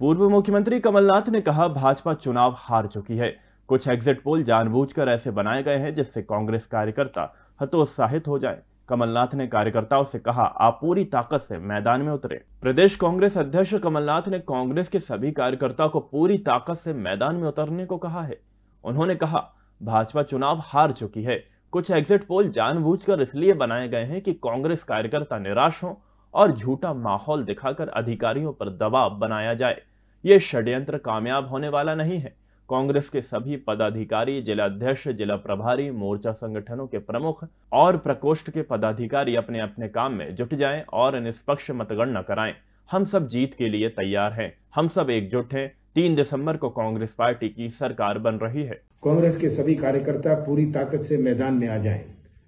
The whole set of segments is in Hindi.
पूर्व मुख्यमंत्री कमलनाथ ने कहा, भाजपा चुनाव हार चुकी है। कुछ एग्जिट पोल जानबूझकर ऐसे बनाए गए हैं, जिससे कांग्रेस कार्यकर्ता हतोत्साहित हो जाए। कमलनाथ ने कार्यकर्ताओं से कहा, आप पूरी ताकत से मैदान में उतरे। प्रदेश कांग्रेस अध्यक्ष कमलनाथ ने कांग्रेस के सभी कार्यकर्ताओं को पूरी ताकत से मैदान में उतरने को कहा है। उन्होंने कहा, भाजपा चुनाव हार चुकी है। कुछ एग्जिट पोल जानबूझकर इसलिए बनाए गए हैं कि कांग्रेस कार्यकर्ता निराश हो और झूठा माहौल दिखाकर अधिकारियों पर दबाव बनाया जाए। ये षड्यंत्र कामयाब होने वाला नहीं है। कांग्रेस के सभी पदाधिकारी जिला अध्यक्ष जिला प्रभारी, मोर्चा संगठनों के प्रमुख और प्रकोष्ठ के पदाधिकारी अपने अपने काम में जुट जाएँ और निष्पक्ष मतगणना कराएँ। हम सब जीत के लिए तैयार हैं। हम सब एकजुट हैं। तीन दिसंबर को कांग्रेस पार्टी की सरकार बन रही है। कांग्रेस के सभी कार्यकर्ता पूरी ताकत से मैदान में आ जाएँ।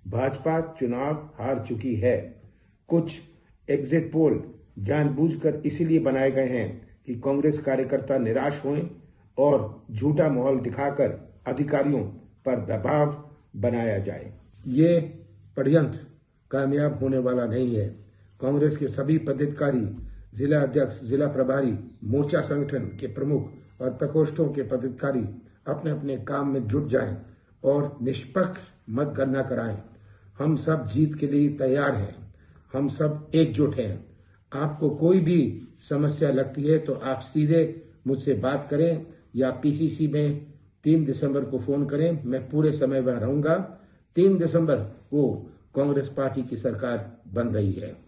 भाजपा चुनाव हार चुकी है। कुछ एग्जिट पोल जानबूझकर इसीलिए बनाए गए हैं कि कांग्रेस कार्यकर्ता निराश हुए और झूठा माहौल दिखाकर अधिकारियों पर दबाव बनाया जाए। ये षडयंत्र कामयाब होने वाला नहीं है। कांग्रेस के सभी पदाधिकारी, जिला अध्यक्ष, जिला प्रभारी, मोर्चा संगठन के प्रमुख और प्रकोष्ठों के पदाधिकारी अपने अपने काम में जुट जाएँ और निष्पक्ष मतगणना कराएँ। हम सब जीत के लिए तैयार हैं। हम सब एकजुट हैं। आपको कोई भी समस्या लगती है तो आप सीधे मुझसे बात करें या पीसीसी में तीन दिसंबर को फ़ोन करें। मैं पूरे समय वहाँ रहूँगा। तीन दिसंबर को कांग्रेस पार्टी की सरकार बन रही है।